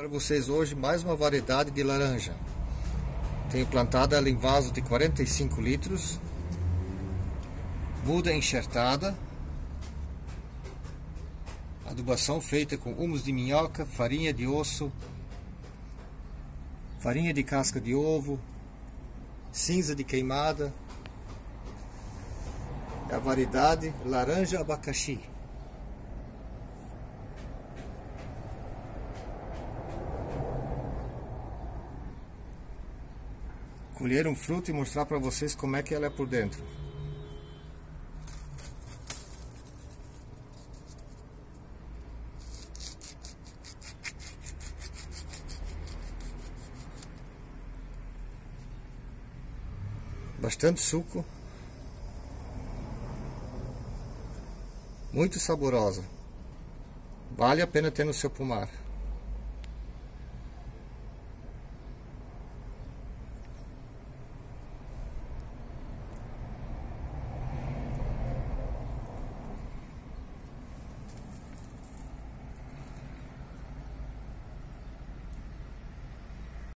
Para vocês hoje mais uma variedade de laranja. Tenho plantado ela em vaso de 45 litros. Muda enxertada. Adubação feita com humus de minhoca, farinha de osso, farinha de casca de ovo, cinza de queimada. É a variedade laranja abacaxi. Colher um fruto e mostrar para vocês como é que ela é por dentro. Bastante suco. Muito saborosa. Vale a pena ter no seu pomar.